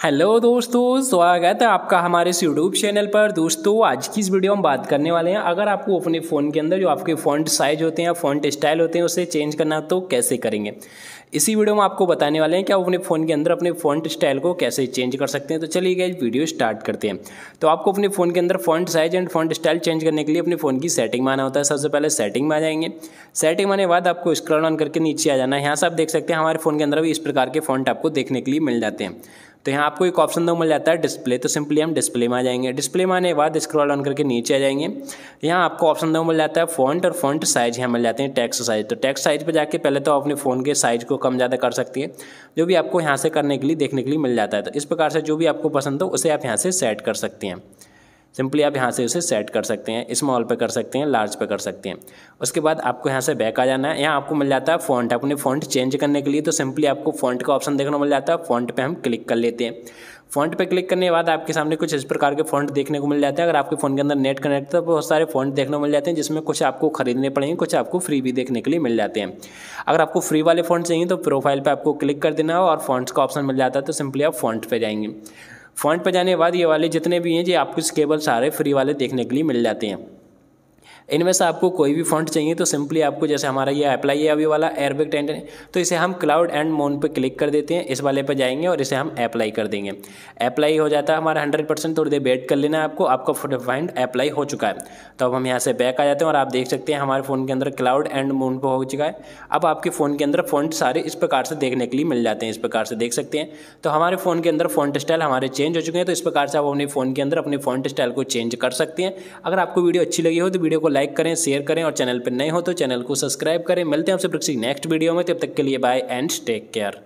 Hello दोस्तों, स्वागत है आपका हमारे इस यूट्यूब चैनल पर। दोस्तों, आज की इस वीडियो में बात करने वाले हैं। अगर आपको अपने फ़ोन के अंदर जो आपके फ़ॉन्ट साइज़ होते हैं फ़ॉन्ट स्टाइल होते हैं, उसे चेंज करना तो कैसे करेंगे? इसी वीडियो में आपको बताने वाले हैं कि आप अपने फ़ोन के अंदर अपने फ़ॉन्ट स्टाइल को कैसे चेंज कर सकते हैं। तो चलिए गए वीडियो स्टार्ट करते हैं। तो आपको अपने फ़ोन के अंदर font size and font style change करने के लिए अपने फ़ोन की सेटिंग में आना होता है। सबसे पहले सेटिंग में आ जाएँगे सेटिंग में आने बाद आपको स्क्रॉल ऑन करके नीचे आ जाना है। यहाँ से आप देख सकते हैं, हमारे फ़ोन के अंदर भी इस प्रकार के फ़ॉन्ट आपको देखने के लिए मिल जाते हैं। तो यहाँ आपको एक ऑप्शन दो मिल जाता है डिस्प्ले तो सिंपली हम डिस्प्ले में आ जाएँगे। डिस्प्ले में आने के बाद स्क्रॉल ऑन करके नीचे आ जाएँगे। यहाँ आपको ऑप्शन दो मिल जाता है फॉन्ट और फॉन्ट साइज़ यहाँ मिल जाते हैं टैक्स साइज़ तो टैक्स साइज़ पर जाके पहले तो अपने फ़ोन के साइज़ को कम ज़्यादा कर सकती है, जो भी आपको यहाँ से करने के लिए, देखने के लिए मिल जाता है। तो इस प्रकार से जो भी आपको पसंद हो, उसे आप यहाँ से सेट कर सकते हैं। सिंपली आप यहाँ से उसे सेट कर सकते हैं स्मॉल पे कर सकते हैं लार्ज पे कर सकते हैं। उसके बाद आपको यहाँ से बैक आ जाना है। यहाँ आपको मिल जाता है फ़ॉन्ट अपने फ़ॉन्ट चेंज करने के लिए तो सिंपली आपको फ़ॉन्ट का ऑप्शन देखने मिल जाता है। फ़ॉन्ट पे हम क्लिक कर लेते हैं। फ़ॉन्ट पे क्लिक करने के बाद आपके सामने कुछ इस प्रकार के फ़ॉन्ट देखने को मिल जाते हैं। अगर आपके फ़ोन के अंदर नेट कनेक्ट तो बहुत सारे फ़ॉन्ट देखने को मिल जाते हैं, जिसमें कुछ आपको खरीदने पड़ेंगे, कुछ आपको फ्री भी देखने के लिए मिल जाते हैं। अगर आपको फ्री वाले फ़ॉन्ट चाहिए तो प्रोफ़ाइल पर आपको क्लिक कर देना और फ़ॉन्ट्स का ऑप्शन मिल जाता है तो सिंपली आप फ़ॉन्ट पर जाएँगे। फ़ॉन्ट पर जाने के बाद ये वाले जितने भी हैं ये आपको केबल सारे फ्री वाले देखने के लिए मिल जाते हैं। इनमें से आपको कोई भी फॉन्ट चाहिए तो सिंपली आपको जैसे हमारा ये अप्लाई है अभी वाला एयरबैग टेंट तो इसे हम क्लाउड एंड मोन पे क्लिक कर देते हैं, इस वाले पे जाएँगे और इसे हम अप्लाई कर देंगे। अप्लाई हो जाता है हमारा हंड्रेड परसेंट थोड़ी देर वेट कर लेना है आपको, आपका फाइंड अप्लाई हो चुका है। तो अब हम यहाँ से बैक आ जाते हैं और आप देख सकते हैं हमारे फ़ोन के अंदर क्लाउड एंड मोन पर हो चुका है। अब आपके फ़ोन के अंदर फ़ॉन्ट सारे इस प्रकार से देखने के लिए मिल जाते हैं, इस प्रकार से देख सकते हैं। तो हमारे फ़ोन के अंदर फ़ॉन्ट स्टाइल हमारे चेंज हो चुके हैं तो इस प्रकार से आप अपने फ़ोन के अंदर अपने फ़ॉन्ट स्टाइल को चेंज कर सकते हैं। अगर आपको वीडियो अच्छी लगी हो तो वीडियो को लाइक करें, शेयर करें और चैनल पर नए हो तो चैनल को सब्सक्राइब करें। मिलते हैं आपसे नेक्स्ट वीडियो में। तब तक के लिए बाय एंड टेक केयर